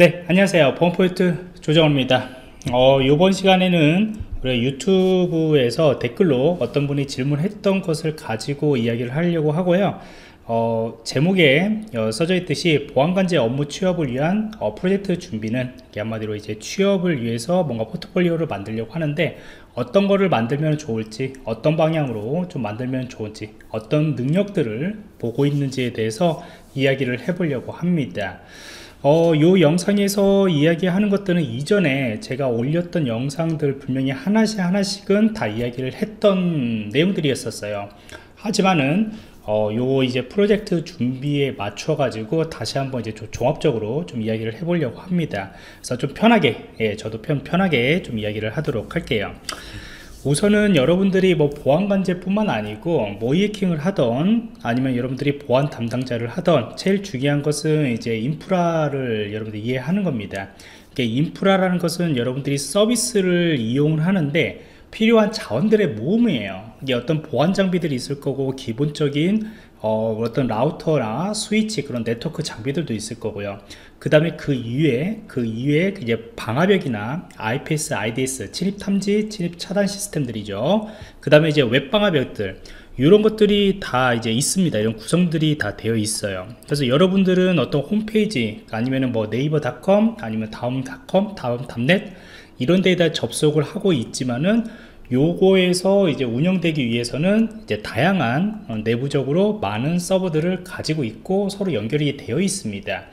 네 안녕하세요. 보안포인트 조정호입니다. 어, 이번 시간에는 우리가 유튜브에서 댓글로 어떤 분이 질문했던 것을 가지고 이야기를 하려고 하고요. 어, 제목에 어, 써져 있듯이 보안관제 업무 취업을 위한 어, 프로젝트 준비는 한마디로 이제 취업을 위해서 뭔가 포트폴리오를 만들려고 하는데 어떤 거를 만들면 좋을지 어떤 방향으로 좀 만들면 좋을지 어떤 능력들을 보고 있는지에 대해서 이야기를 해보려고 합니다 어, 요 영상에서 이야기하는 것들은 이전에 제가 올렸던 영상들 분명히 하나씩 하나씩은 다 이야기를 했던 내용들이었었어요. 하지만은 어, 요 이제 프로젝트 준비에 맞춰 가지고 다시 한번 이제 좀 종합적으로 좀 이야기를 해보려고 합니다. 그래서 좀 편하게, 예, 저도 편, 편하게 좀 이야기를 하도록 할게요. 우선은 여러분들이 뭐 보안관제뿐만 아니고 모이해킹을 하던 아니면 여러분들이 보안 담당자를 하던 제일 중요한 것은 이제 인프라를 여러분들이 이해하는 겁니다. 인프라라는 것은 여러분들이 서비스를 이용을 하는데 필요한 자원들의 모음이에요. 이게 어떤 보안 장비들이 있을 거고 기본적인 어, 어떤 라우터나 스위치 그런 네트워크 장비들도 있을 거고요. 그 다음에 그 이외에 그 이외에 이제 방화벽이나 IPS, IDS 침입 탐지, 침입 차단 시스템들이죠. 그 다음에 이제 웹 방화벽들 이런 것들이 다 이제 있습니다. 이런 구성들이 다 되어 있어요. 그래서 여러분들은 어떤 홈페이지 아니면은 뭐 네이버닷컴 아니면 다음닷컴, 다음닷넷 이런 데에다 접속을 하고 있지만은 요거에서 이제 운영되기 위해서는 이제 다양한 어, 내부적으로 많은 서버들을 가지고 있고 서로 연결이 되어 있습니다.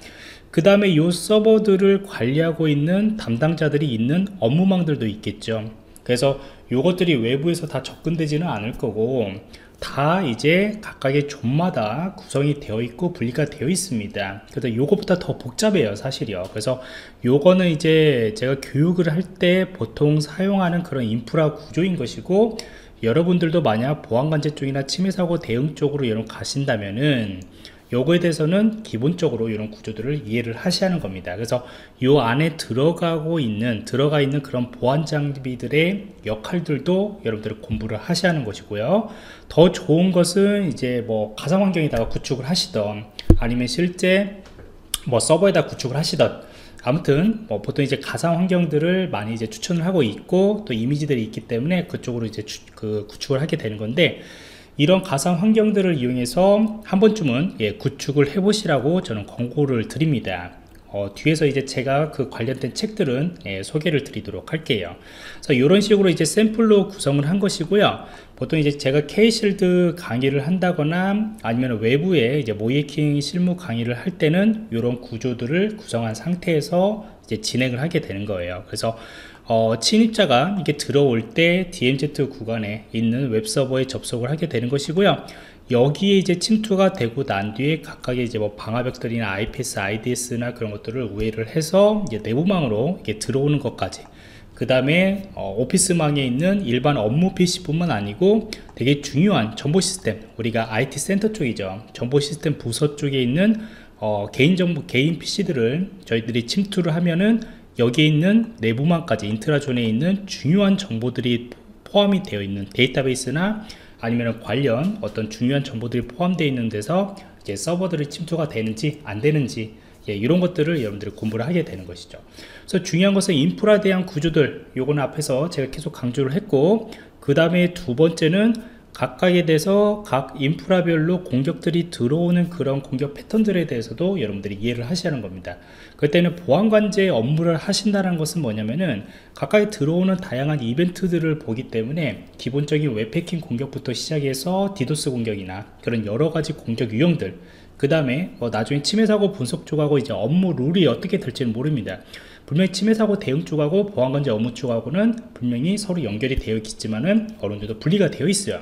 그 다음에 요 서버들을 관리하고 있는 담당자들이 있는 업무망들도 있겠죠. 그래서 요것들이 외부에서 다 접근되지는 않을 거고 다 이제 각각의 존마다 구성이 되어 있고 분리가 되어 있습니다. 그래서 요거보다 더 복잡해요 사실이요. 그래서 요거는 이제 제가 교육을 할 때 보통 사용하는 그런 인프라 구조인 것이고 여러분들도 만약 보안관제 쪽이나 침해 사고 대응 쪽으로 여러분 가신다면은 요거에 대해서는 기본적으로 이런 구조들을 이해를 하셔야 하는 겁니다. 그래서 요 안에 들어가고 있는 들어가 있는 그런 보안 장비들의 역할들도 여러분들이 공부를 하셔야 하는 것이고요. 더 좋은 것은 이제 뭐 가상 환경에다가 구축을 하시던 아니면 실제 뭐 서버에다 구축을 하시던 아무튼 뭐 보통 이제 가상 환경들을 많이 이제 추천을 하고 있고 또 이미지들이 있기 때문에 그쪽으로 이제 주, 그 구축을 하게 되는 건데 이런 가상 환경들을 이용해서 한 번쯤은 예, 구축을 해 보시라고 저는 권고를 드립니다 어, 뒤에서 이제 제가 그 관련된 책들은 예, 소개를 드리도록 할게요. 그래서 이런 식으로 이제 샘플로 구성을 한 것이고요. 보통 이제 제가 K실드 강의를 한다거나 아니면 외부에 이제 모이킹 실무 강의를 할 때는 이런 구조들을 구성한 상태에서 이제 진행을 하게 되는 거예요. 그래서 어, 침입자가 이게 들어올 때 DMZ 구간에 있는 웹서버에 접속을 하게 되는 것이고요. 여기에 이제 침투가 되고 난 뒤에 각각의 이제 뭐 방화벽들이나 IPS, IDS나 그런 것들을 우회를 해서 이제 내부망으로 이게 들어오는 것까지 그 다음에 어, 오피스망에 있는 일반 업무 PC뿐만 아니고 되게 중요한 정보 시스템 우리가 IT 센터 쪽이죠 정보 시스템 부서 쪽에 있는 어, 개인 정보 개인 PC들을 저희들이 침투를 하면은 여기에 있는 내부망까지 인트라존에 있는 중요한 정보들이 포함이 되어 있는 데이터베이스나 아니면 관련 어떤 중요한 정보들이 포함되어 있는 데서 이제 서버들이 침투가 되는지 안 되는지 예, 이런 것들을 여러분들이 공부를 하게 되는 것이죠. 그래서 중요한 것은 인프라에 대한 구조들 요거는 앞에서 제가 계속 강조를 했고 그 다음에 두 번째는 각각에 대해서 각 인프라별로 공격들이 들어오는 그런 공격 패턴들에 대해서도 여러분들이 이해를 하는 겁니다. 그때는 보안관제 업무를 하신다는 것은 뭐냐면은 가까이 들어오는 다양한 이벤트들을 보기 때문에 기본적인 웹해킹 공격부터 시작해서 디도스 공격이나 그런 여러가지 공격 유형들 그 다음에 뭐 나중에 침해 사고 분석 쪽하고 이제 업무 role이 어떻게 될지는 모릅니다. 분명히 침해 사고 대응 쪽하고 보안관제 업무 쪽하고는 분명히 서로 연결이 되어 있지만은 어느 정도 분리가 되어 있어요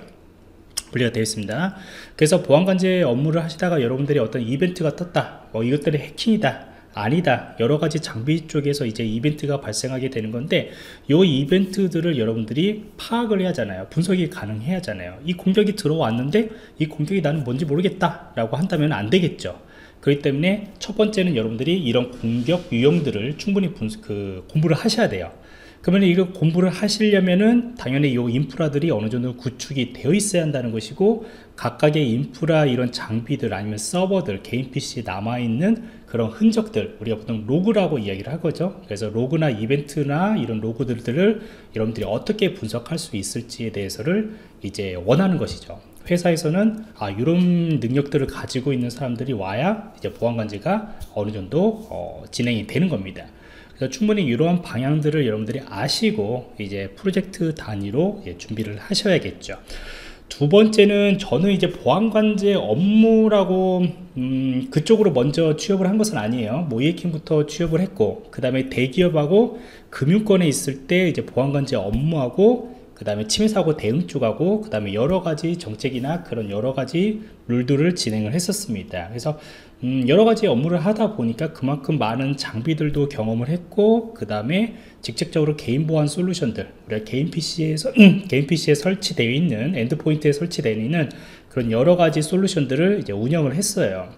분리가 되어 있습니다. 그래서 보안관제 업무를 하시다가 여러분들이 어떤 이벤트가 떴다 뭐 이것들이 해킹이다 아니다 여러가지 장비 쪽에서 이제 이벤트가 발생하게 되는 건데 이 이벤트들을 여러분들이 파악을 해야 하잖아요. 분석이 가능해야 하잖아요. 이 공격이 들어왔는데 이 공격이 나는 뭔지 모르겠다 라고 한다면 안 되겠죠. 그렇기 때문에 첫 번째는 여러분들이 이런 공격 유형들을 충분히 분석, 그 공부를 하셔야 돼요 그러면 이거 공부를 하시려면은 당연히 이 인프라들이 어느 정도 구축이 되어 있어야 한다는 것이고 각각의 인프라 이런 장비들 아니면 서버들 개인 PC 남아있는 그런 흔적들 우리가 보통 로그라고 이야기를 하거죠. 그래서 로그나 이벤트나 이런 로그들을 여러분들이 어떻게 분석할 수 있을지에 대해서를 이제 원하는 것이죠. 회사에서는 아 이런 능력들을 가지고 있는 사람들이 와야 이제 보안관제가 어느 정도 어, 진행이 되는 겁니다 그래서 충분히 이러한 방향들을 여러분들이 아시고 이제 프로젝트 단위로 예, 준비를 하셔야겠죠. 두 번째는 저는 이제 보안관제 업무라고 음, 그쪽으로 먼저 취업을 한 것은 아니에요. 모이에킹부터 취업을 했고 그 다음에 대기업하고 금융권에 있을 때 이제 보안관제 업무하고 그 다음에 침해사고 대응 쪽하고 그 다음에 여러가지 정책이나 그런 여러가지 룰들을 진행을 했었습니다. 그래서 음 여러 가지 업무를 하다 보니까 그만큼 많은 장비들도 경험을 했고 그 다음에 직접적으로 개인 보안 솔루션들 우리가 개인 PC에서 개인 PC에 설치되어 있는 endpoint에 설치되어 있는 그런 여러 가지 솔루션들을 이제 운영을 했어요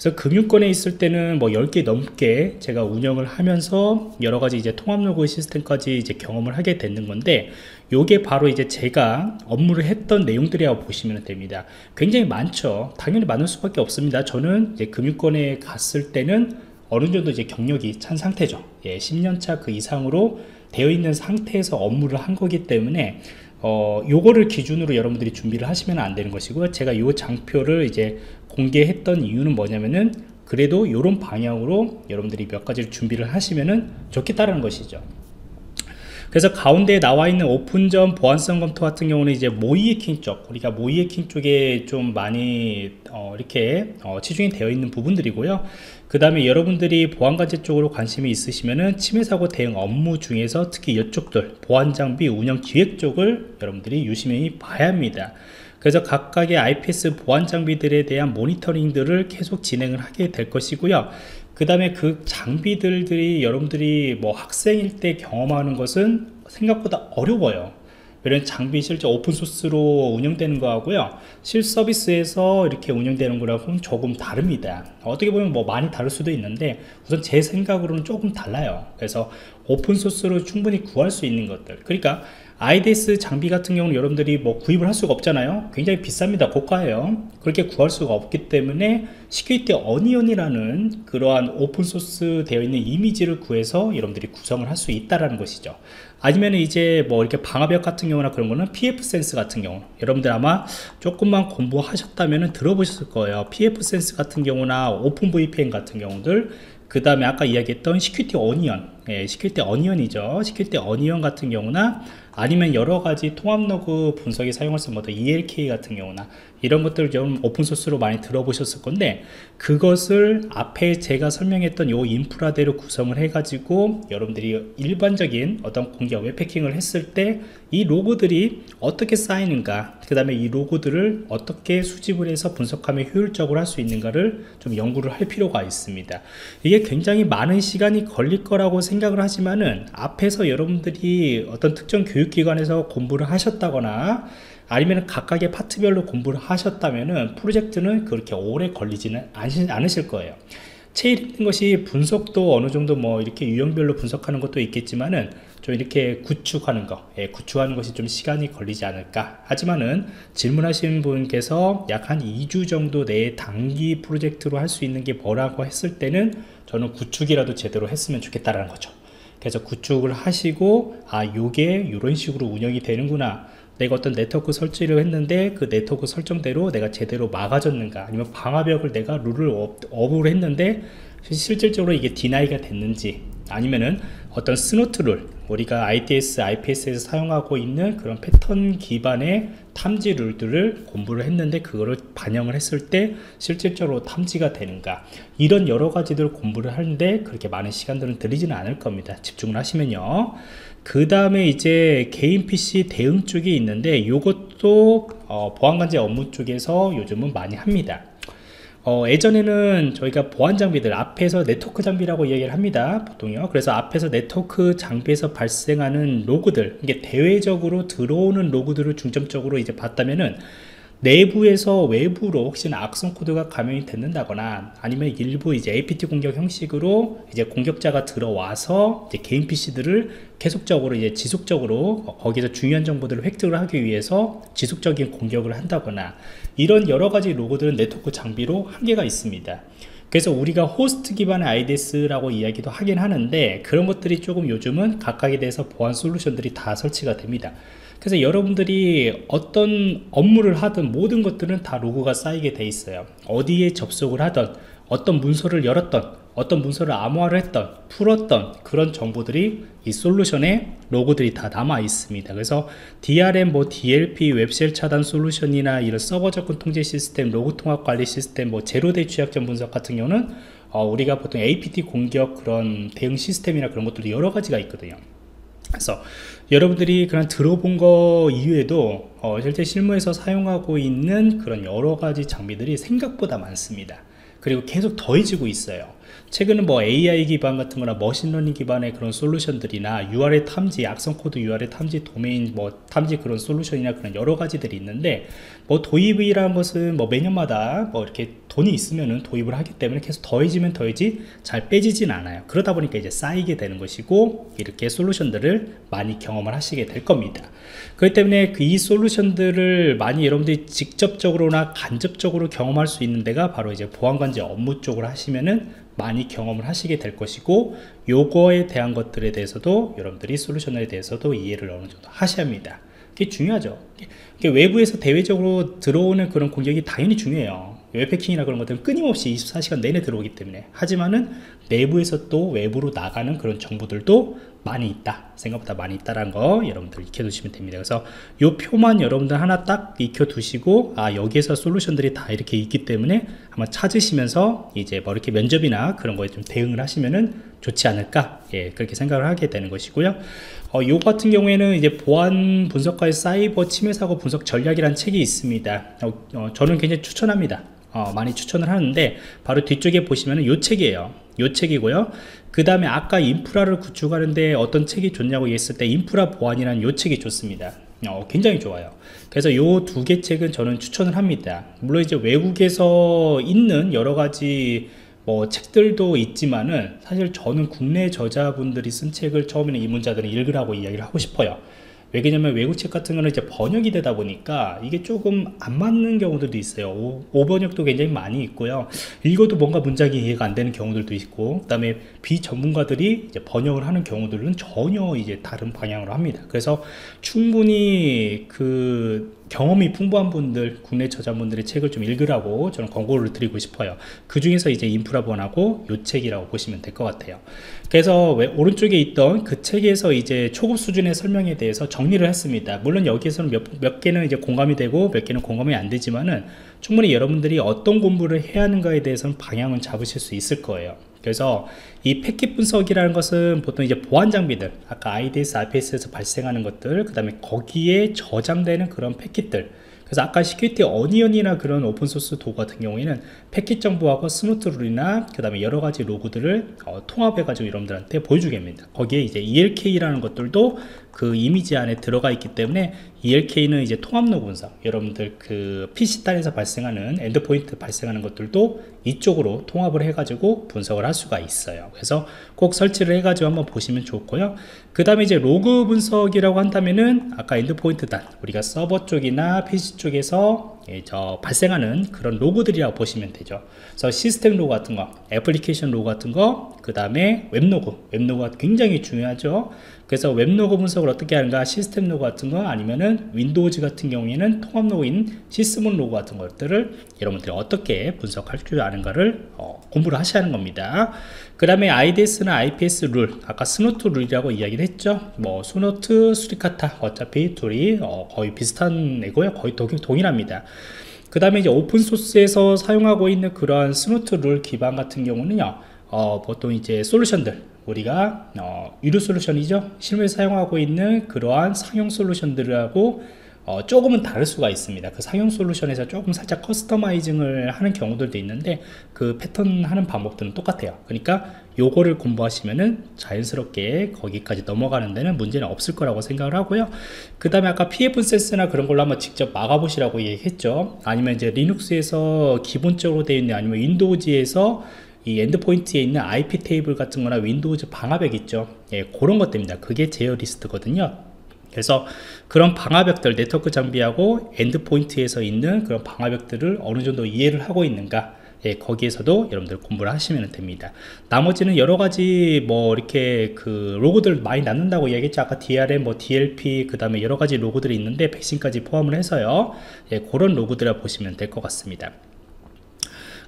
그래서 금융권에 있을 때는 뭐 10개 넘게 제가 운영을 하면서 여러 가지 이제 통합 로그 시스템까지 이제 경험을 하게 되는 건데 요게 바로 이제 제가 업무를 했던 내용들이라고 보시면 됩니다. 굉장히 많죠. 당연히 많을 수밖에 없습니다. 저는 이제 금융권에 갔을 때는 어느 정도 이제 경력이 찬 상태죠. 예, 10년 차 그 이상으로 되어 있는 상태에서 업무를 한 거기 때문에 어, 요거를 기준으로 여러분들이 준비를 하시면 안 되는 것이고요. 제가 요 장표를 이제 공개했던 이유는 뭐냐면은 그래도 이런 방향으로 여러분들이 몇 가지를 준비를 하시면은 좋겠다라는 것이죠. 그래서 가운데 나와 있는 오픈전 보안성 검토 같은 경우는 이제 모이해킹 쪽 우리가 모이해킹 쪽에 좀 많이 어, 이렇게 어, 치중이 되어 있는 부분들이고요 그 다음에 여러분들이 보안관제 쪽으로 관심이 있으시면은 침해사고 대응 업무 중에서 특히 이쪽들 보안장비 운영 기획 쪽을 여러분들이 유심히 봐야 합니다 그래서 각각의 IPS 보안 장비들에 대한 모니터링들을 계속 진행을 하게 될 것이고요. 그 다음에 그 장비들이 여러분들이 뭐 학생일 때 경험하는 것은 생각보다 어려워요. 이런 장비 실제 open source로 운영되는 거하고요. 실 서비스에서 이렇게 운영되는 거랑은 조금 다릅니다. 어떻게 보면 뭐 많이 다를 수도 있는데 우선 제 생각으로는 조금 달라요. 그래서 open source로 충분히 구할 수 있는 것들. 그러니까 IDS 장비 같은 경우는 여러분들이 뭐 구입을 할 수가 없잖아요. 굉장히 비쌉니다. 고가예요. 그렇게 구할 수가 없기 때문에 Security Onion이라는 그러한 open source 되어 있는 이미지를 구해서 여러분들이 구성을 할 수 있다라는 것이죠. 아니면 이제 뭐 이렇게 방화벽 같은 경우나 그런 거는 pfSense 같은 경우. 여러분들 아마 조금만 공부하셨다면 들어보셨을 거예요. pfSense 같은 경우나 OpenVPN 같은 경우들. 그 다음에 아까 이야기했던 Security Onion 예, Security Onion이죠. Security Onion 같은 경우나 아니면 여러 가지 통합 로그 분석에 사용할 수 있는 뭐 ELK 같은 경우나 이런 것들 좀 open source로 많이 들어보셨을 건데 그것을 앞에 제가 설명했던 요 인프라대로 구성을 해 가지고 여러분들이 일반적인 어떤 공격 웹해킹을 했을 때 이 로고들이 어떻게 쌓이는가 그 다음에 이 로고들을 어떻게 수집을 해서 분석하면 효율적으로 할 수 있는가를 좀 연구를 할 필요가 있습니다. 이게 굉장히 많은 시간이 걸릴 거라고 생각을 하지만은 앞에서 여러분들이 어떤 특정 교육기관에서 공부를 하셨다거나 아니면 각각의 파트별로 공부를 하셨다면 프로젝트는 그렇게 오래 걸리지는 않으실 거예요 제일 힘든 것이 분석도 어느 정도 뭐 이렇게 유형별로 분석하는 것도 있겠지만은 좀 이렇게 구축하는 거, 예, 구축하는 것이 좀 시간이 걸리지 않을까. 하지만은 질문하신 분께서 약 한 2주 정도 내에 단기 프로젝트로 할 수 있는 게 뭐라고 했을 때는 저는 구축이라도 제대로 했으면 좋겠다라는 거죠. 그래서 구축을 하시고 아, 요게 이런 식으로 운영이 되는구나. 내가 어떤 네트워크 설치를 했는데 그 네트워크 설정대로 내가 제대로 막아졌는가? 아니면 방화벽을 내가 룰을 업, 업을 했는데 실질적으로 이게 deny가 됐는지? 아니면은 어떤 Snort를 우리가 IDS, IPS에서 사용하고 있는 그런 패턴 기반의 탐지 룰들을 공부를 했는데 그거를 반영을 했을 때 실질적으로 탐지가 되는가? 이런 여러 가지들을 공부를 하는데 그렇게 많은 시간들은 들리지는 않을 겁니다. 집중을 하시면요 그 다음에 이제 개인 PC 대응 쪽이 있는데 이것도 어, 보안관제 업무 쪽에서 요즘은 많이 합니다. 어, 예전에는 저희가 보안 장비들 앞에서 네트워크 장비라고 이야기를 합니다 보통요. 그래서 앞에서 네트워크 장비에서 발생하는 로그들 이게 대외적으로 들어오는 로그들을 중점적으로 이제 봤다면은 내부에서 외부로 혹시나 악성 코드가 감염이 됐는다거나 아니면 일부 이제 APT 공격 형식으로 이제 공격자가 들어와서 이제 개인 PC들을 계속적으로 이제 지속적으로 거기서 중요한 정보들을 획득을 하기 위해서 지속적인 공격을 한다거나 이런 여러 가지 로그들은 네트워크 장비로 한계가 있습니다. 그래서 우리가 호스트 기반의 IDS라고 이야기도 하긴 하는데 그런 것들이 조금 요즘은 각각에 대해서 보안 솔루션들이 다 설치가 됩니다. 그래서 여러분들이 어떤 업무를 하든 모든 것들은 다 로그가 쌓이게 돼 있어요. 어디에 접속을 하던 어떤 문서를 열었던 어떤 문서를 암호화를 했던 풀었던 그런 정보들이 이 솔루션에 로그들이 다 남아 있습니다 그래서 DRM 뭐 DLP web shell 차단 솔루션이나 이런 서버 접근 통제 시스템 로그 통합 관리 시스템 뭐 zero-day 취약점 분석 같은 경우는 어, 우리가 보통 APT 공격 그런 대응 시스템이나 그런 것들이 여러 가지가 있거든요 그래서 여러분들이 그냥 들어본 거 이외에도 어, 실제 실무에서 사용하고 있는 그런 여러 가지 장비들이 생각보다 많습니다. 그리고 계속 더해지고 있어요 최근은 뭐 AI 기반 같은 거나 머신러닝 기반의 그런 솔루션들이나 URL 탐지, 악성 코드 URL 탐지, 도메인 뭐 탐지 그런 솔루션이나 그런 여러 가지들이 있는데 뭐 도입이라는 것은 뭐 매년마다 뭐 이렇게 돈이 있으면은 도입을 하기 때문에 계속 더해지면 더해지 잘 빼지진 않아요. 그러다 보니까 이제 쌓이게 되는 것이고 이렇게 솔루션들을 많이 경험을 하시게 될 겁니다. 그렇기 때문에 그이 솔루션들을 많이 여러분들이 직접적으로나 간접적으로 경험할 수 있는 데가 바로 이제 보안관제 업무 쪽으로 하시면은 많이 경험을 하시게 될 것이고 요거에 대한 것들에 대해서도 여러분들이 솔루션에 대해서도 이해를 어느 정도 하셔야 합니다. 그게 중요하죠. 외부에서 대외적으로 들어오는 그런 공격이 당연히 중요해요. 웹패킹이나 그런 것들은 끊임없이 24시간 내내 들어오기 때문에. 하지만은 내부에서 또 외부로 나가는 그런 정보들도 많이 있다. 생각보다 많이 있다라는 거 여러분들 익혀두시면 됩니다. 그래서 이 표만 여러분들 하나 딱 익혀두시고 아 여기에서 솔루션들이 다 이렇게 있기 때문에 한번 찾으시면서 이제 뭐 이렇게 면접이나 그런 거에 좀 대응을 하시면은 좋지 않을까. 예 그렇게 생각을 하게 되는 것이고요. 어, 요 같은 경우에는 이제 보안 분석과의 사이버 침해 사고 분석 전략이라는 책이 있습니다. 어, 어, 저는 굉장히 추천합니다 어, 많이 추천을 하는데 바로 뒤쪽에 보시면은 요 책이에요. 요 책이고요. 그 다음에 아까 인프라를 구축하는데 어떤 책이 좋냐고 했을 때 인프라 보안이라는 요 책이 좋습니다. 어, 굉장히 좋아요. 그래서 요 두 개 책은 저는 추천을 합니다. 물론 이제 외국에서 있는 여러 가지 뭐 책들도 있지만은 사실 저는 국내 저자분들이 쓴 책을 처음에는 이문자들은 읽으라고 이야기를 하고 싶어요 왜냐면 외국책 같은 거는 이제 번역이 되다 보니까 이게 조금 안 맞는 경우들도 있어요. 오, 번역도 굉장히 많이 있고요. 읽어도 뭔가 문장이 이해가 안 되는 경우들도 있고 그 다음에 비전문가들이 이제 번역을 하는 경우들은 전혀 이제 다른 방향으로 합니다. 그래서 충분히 그 경험이 풍부한 분들 국내 저자분들의 책을 좀 읽으라고 저는 권고를 드리고 싶어요. 그 중에서 이제 인프라 번하고 요 책이라고 보시면 될 것 같아요. 그래서 오른쪽에 있던 그 책에서 이제 초급 수준의 설명에 대해서 정리를 했습니다. 물론 여기에서는 몇, 몇 개는 이제 공감이 되고 몇 개는 공감이 안 되지만은 충분히 여러분들이 어떤 공부를 해야 하는가에 대해서는 방향은 잡으실 수 있을 거예요 그래서 이 패킷 분석이라는 것은 보통 이제 보안 장비들 아까 IDS, IPS에서 발생하는 것들 그 다음에 거기에 저장되는 그런 패킷들. 그래서 아까 Security Onion이나 그런 오픈소스 도구 같은 경우에는 패킷 정보하고 Snort 룰이나 그 다음에 여러 가지 로그들을 어, 통합해 가지고 여러분들한테 보여주게 합니다. 거기에 이제 ELK라는 것들도 그 이미지 안에 들어가 있기 때문에 ELK는 이제 통합 로그 분석 여러분들 그 PC단에서 발생하는 endpoint 발생하는 것들도 이쪽으로 통합을 해 가지고 분석을 할 수가 있어요. 그래서 꼭 설치를 해 가지고 한번 보시면 좋고요. 그 다음에 이제 로그 분석이라고 한다면은 아까 endpoint단 우리가 서버 쪽이나 PC 쪽에서 예, 저 발생하는 그런 로그들이라고 보시면 되죠. 그래서 시스템 로그 같은 거 애플리케이션 로그 같은 거 그 다음에 웹 로그. 웹 로그가 굉장히 중요하죠. 그래서 웹 로그 분석을 어떻게 하는가? 시스템 로그 같은 거 아니면은 Windows 같은 경우에는 통합 로그인 시스템 로그 같은 것들을 여러분들이 어떻게 분석할 줄 아는가를 어, 공부를 하셔야 하는 겁니다 그 다음에 IDS나 IPS 룰 아까 Snort 룰이라고 이야기를 했죠? 뭐 Snort Suricata 어차피 둘이 어, 거의 비슷한 애고요. 거의 동, 동일합니다. 그 다음에 이제 오픈소스에서 사용하고 있는 그러한 Snort 룰 기반 같은 경우는요 어, 보통 이제 솔루션들 우리가 어, 유료 솔루션이죠? 실무에 사용하고 있는 그러한 상용 솔루션들하고 어, 조금은 다를 수가 있습니다. 그 상용 솔루션에서 조금 살짝 customizing을 하는 경우들도 있는데 그 패턴 하는 방법들은 똑같아요. 그러니까 요거를 공부하시면은 자연스럽게 거기까지 넘어가는 데는 문제는 없을 거라고 생각을 하고요. 그 다음에 아까 pfSense나 그런 걸로 한번 직접 막아보시라고 얘기했죠. 아니면 이제 리눅스에서 기본적으로 되어 있는 아니면 Windows에서 이 endpoint에 있는 iptables 같은 거나 Windows 방화벽 있죠. 예, 그런 것들입니다. 그게 제어 리스트거든요 그래서 그런 방화벽들 네트워크 장비하고 endpoint에서 있는 그런 방화벽들을 어느 정도 이해를 하고 있는가 예, 거기에서도 여러분들 공부를 하시면 됩니다. 나머지는 여러 가지 뭐 이렇게 그 로그들 많이 남는다고 얘기했죠. 아까 DRM, 뭐 DLP, 그 다음에 여러 가지 로그들이 있는데 백신까지 포함을 해서요. 예, 그런 로그들을 보시면 될 것 같습니다.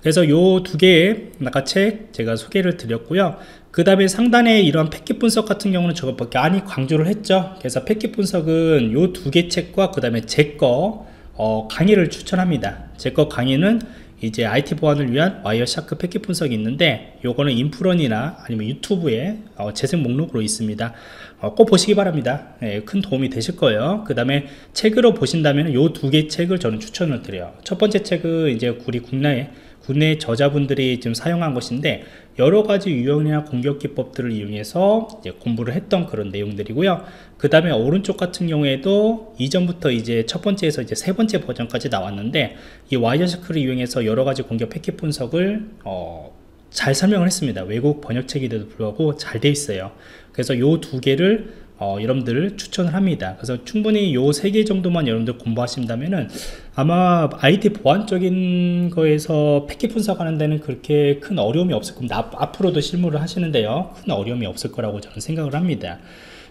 그래서 요 두 개의 낙하책 제가 소개를 드렸고요. 그 다음에 상단에 이런 패킷 분석 같은 경우는 저가 많이 강조를 했죠. 그래서 패킷 분석은 요 두 개 책과 그 다음에 제 거 어, 강의를 추천합니다. 제 거 강의는 이제 IT 보안을 위한 Wireshark 패킷 분석이 있는데 요거는 인프런이나 아니면 유튜브에 어, 재생 목록으로 있습니다. 어, 꼭 보시기 바랍니다. 예, 큰 도움이 되실 거예요. 그 다음에 책으로 보신다면 요 두 개 책을 저는 추천을 드려요. 첫 번째 책은 이제 우리 국내에 국내 저자분들이 지금 사용한 것인데 여러 가지 유형이나 공격 기법들을 이용해서 공부를 했던 그런 내용들이고요. 그 다음에 오른쪽 같은 경우에도 이전부터 이제 첫 번째에서 이제 세 번째 버전까지 나왔는데 이 와이어샤크를 이용해서 여러 가지 공격 패킷 분석을 어, 잘 설명을 했습니다. 외국 번역책인데도 불구하고 잘 돼 있어요. 그래서 요 두 개를 어, 여러분들 추천을 합니다. 그래서 충분히 요 세 개 정도만 여러분들 공부하신다면은 아마 IT 보안적인 거에서 패킷 분석하는 데는 그렇게 큰 어려움이 없을 겁니다. 앞으로도 실무를 하시는데요. 큰 어려움이 없을 거라고 저는 생각을 합니다.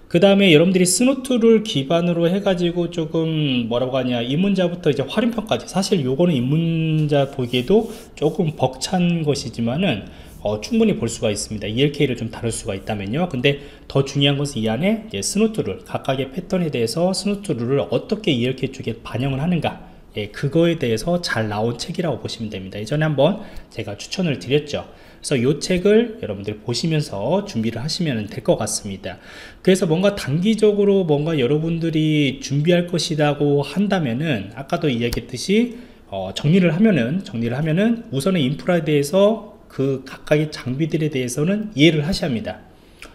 그 다음에 여러분들이 스노트를 기반으로 해가지고 조금 뭐라고 하냐 입문자부터 이제 활용평까지 사실 요거는 입문자 보기에도 조금 벅찬 것이지만은 어, 충분히 볼 수가 있습니다. ELK를 좀 다룰 수가 있다면요. 근데 더 중요한 것은 이 안에 스노트룰, 각각의 패턴에 대해서 스노트룰을 어떻게 ELK 쪽에 반영을 하는가 예, 그거에 대해서 잘 나온 책이라고 보시면 됩니다. 예전에 한번 제가 추천을 드렸죠. 그래서 이 책을 여러분들 보시면서 준비를 하시면 될 것 같습니다. 그래서 뭔가 단기적으로 뭔가 여러분들이 준비할 것이라고 한다면은 아까도 이야기했듯이 어, 정리를 하면은 정리를 하면은 우선은 인프라에 대해서 그 각각의 장비들에 대해서는 이해를 하셔야 합니다.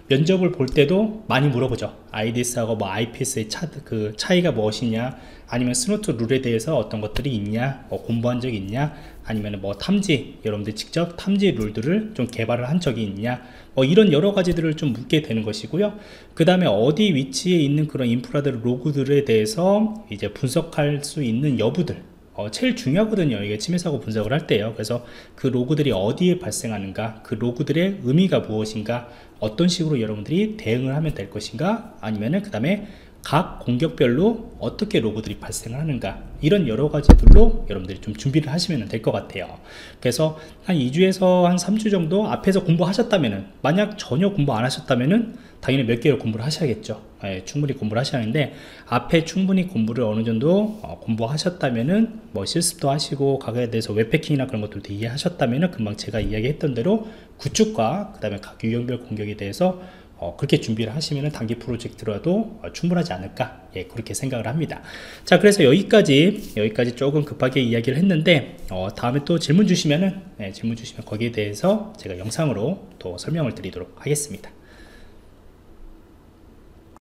면접을 볼 때도 많이 물어보죠. IDS하고 뭐 IPS의 차, 그 차이가 무엇이냐, 아니면 Snort 룰에 대해서 어떤 것들이 있냐, 뭐 공부한 적이 있냐, 아니면 뭐 탐지, 여러분들 직접 탐지 룰들을 좀 개발을 한 적이 있냐, 뭐 이런 여러 가지들을 좀 묻게 되는 것이고요. 그 다음에 어디 위치에 있는 그런 인프라들 로그들에 대해서 이제 분석할 수 있는 여부들, 어, 제일 중요하거든요. 이게 침해 사고 분석을 할 때요. 그래서 그 로그들이 어디에 발생하는가, 그 로그들의 의미가 무엇인가, 어떤 식으로 여러분들이 대응을 하면 될 것인가, 아니면은 그 다음에 각 공격별로 어떻게 로그들이 발생을 하는가 이런 여러 가지들로 여러분들이 좀 준비를 하시면 될 것 같아요. 그래서 한 2주에서 한 3주 정도 앞에서 공부하셨다면은 만약 전혀 공부 안 하셨다면은 당연히 몇 개월 공부를 하셔야겠죠. 예, 충분히 공부를 하셔야 하는데 앞에 충분히 공부를 어느 정도 어, 공부하셨다면은 뭐 실습도 하시고 가격에 대해서 웹패킹이나 그런 것들도 이해하셨다면은 금방 제가 이야기했던 대로 구축과 그 다음에 각 유형별 공격에 대해서 어, 그렇게 준비를 하시면 단기 프로젝트라도 어, 충분하지 않을까? 예, 그렇게 생각을 합니다. 자 그래서 여기까지 여기까지 조금 급하게 이야기를 했는데 어, 다음에 또 질문 주시면은 예, 질문 주시면 거기에 대해서 제가 영상으로 또 설명을 드리도록 하겠습니다